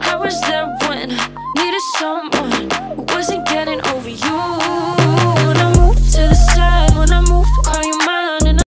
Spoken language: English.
I was there when needed someone.